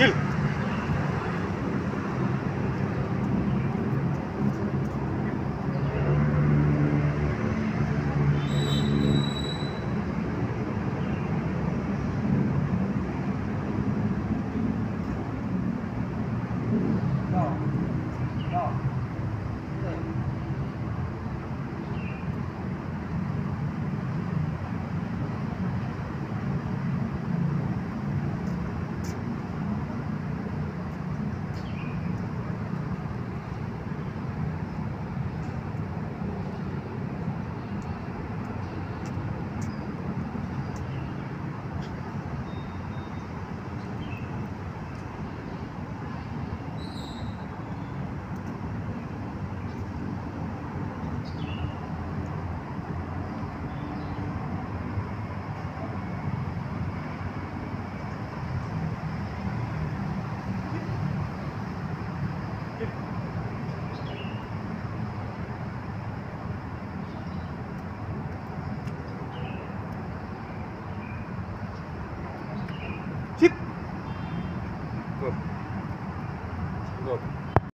Hill. No. No. Вот. Вот.